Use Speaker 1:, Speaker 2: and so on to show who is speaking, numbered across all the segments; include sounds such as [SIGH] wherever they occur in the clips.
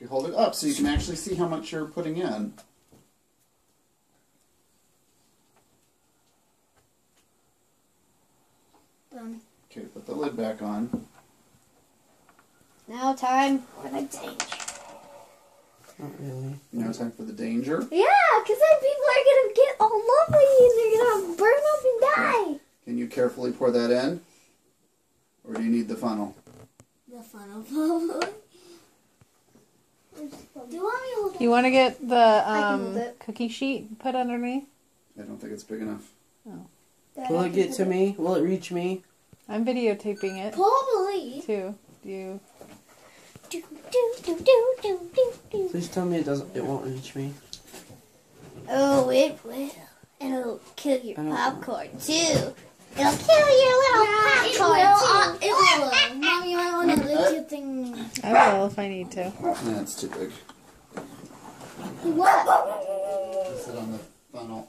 Speaker 1: Okay, hold it up so you can actually see how much you're putting in.
Speaker 2: Done.
Speaker 1: Okay, put the lid back on.
Speaker 2: Now time for the danger.
Speaker 3: Not really.
Speaker 1: Now time for the danger.
Speaker 2: Yeah, because then people are gonna get all lovely and they're gonna burn up and die.
Speaker 1: Can you carefully pour that in? Or do you need the funnel?
Speaker 2: The funnel, probably. [LAUGHS] Do you want to hold it?
Speaker 4: You want to get the um, cookie sheet put underneath?
Speaker 1: I don't think it's big enough. Oh.
Speaker 3: Will it get to me? Will it reach me?
Speaker 4: I'm videotaping it
Speaker 2: Probably.
Speaker 4: too. Do you?
Speaker 2: Do, do, do, do, do, do, do.
Speaker 3: Please tell me it doesn't. It won't reach me.
Speaker 2: Oh, it will. And it'll kill your
Speaker 3: I don't-
Speaker 2: popcorn too. It'll kill your little popcorn
Speaker 5: Uh,
Speaker 2: too.
Speaker 5: it will. Mom, you might want to lift your thing. [LAUGHS]
Speaker 4: I will if I need to.
Speaker 1: That's too big.
Speaker 2: What?
Speaker 1: Sit on the funnel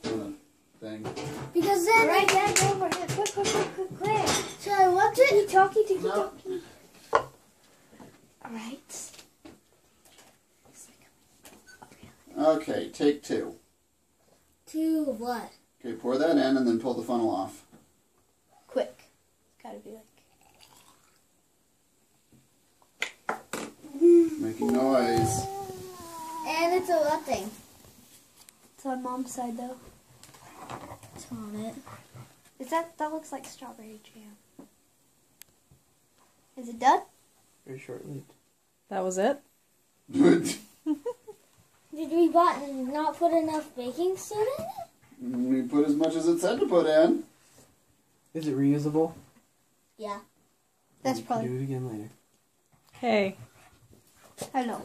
Speaker 1: thing.
Speaker 5: Because then.
Speaker 2: Right, Dad, over here. Quick, quick, quick, quick, quick.
Speaker 5: Should I watch it?
Speaker 2: Keep talking, keep
Speaker 1: No.
Speaker 2: talking. Alright.
Speaker 1: Okay, take two.
Speaker 5: To what?
Speaker 1: Okay, pour that in and then pull the funnel off.
Speaker 2: Quick. It's gotta be like.
Speaker 1: Making noise.
Speaker 5: And it's a what thing?
Speaker 2: It's on mom's side though.
Speaker 5: It's on it.
Speaker 2: Is that that looks like strawberry jam? Is it done?
Speaker 3: Very short lived.
Speaker 4: That was it. [LAUGHS]
Speaker 5: Did we bought not put enough baking soda in it?
Speaker 1: We put as much as it said to put in.
Speaker 3: Is it reusable?
Speaker 5: Yeah.
Speaker 2: That's
Speaker 3: We can
Speaker 2: probably.
Speaker 3: Do it again later.
Speaker 4: Hey,
Speaker 2: I know.